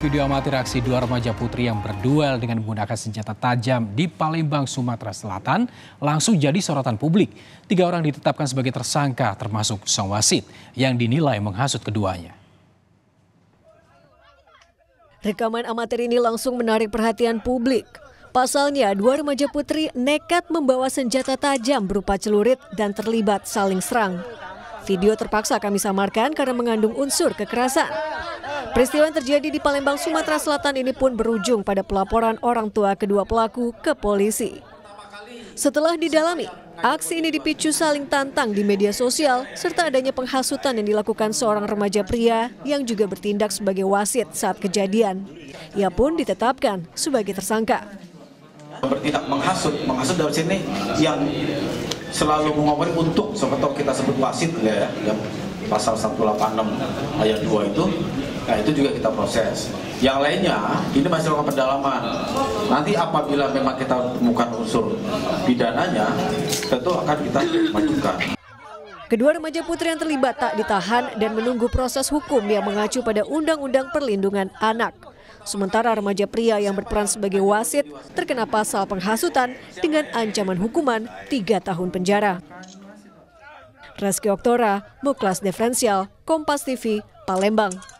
Video amatir aksi dua remaja putri yang berduel dengan menggunakan senjata tajam di Palembang, Sumatera Selatan langsung jadi sorotan publik. Tiga orang ditetapkan sebagai tersangka termasuk sang wasit yang dinilai menghasut keduanya. Rekaman amatir ini langsung menarik perhatian publik. Pasalnya, dua remaja putri nekat membawa senjata tajam berupa celurit dan terlibat saling serang. Video terpaksa kami samarkan karena mengandung unsur kekerasan. Peristiwa yang terjadi di Palembang, Sumatera Selatan ini pun berujung pada pelaporan orang tua kedua pelaku ke polisi. Setelah didalami, aksi ini dipicu saling tantang di media sosial serta adanya penghasutan yang dilakukan seorang remaja pria yang juga bertindak sebagai wasit saat kejadian. Ia pun ditetapkan sebagai tersangka. Bertindak menghasut, menghasut dari sini yang selalu mengomongin untuk seperti kita sebut wasit ya, yang pasal 186 ayat 2 itu Nah itu juga kita proses. Yang lainnya ini masih melakukan pendalaman. Nanti apabila memang kita temukan unsur pidananya, tentu akan kita majukan. Kedua remaja putri yang terlibat tak ditahan dan menunggu proses hukum yang mengacu pada Undang-Undang Perlindungan Anak. Sementara remaja pria yang berperan sebagai wasit terkena pasal penghasutan dengan ancaman hukuman tiga tahun penjara. Reski Oktora, Muklas Diferensial, Kompas TV, Palembang.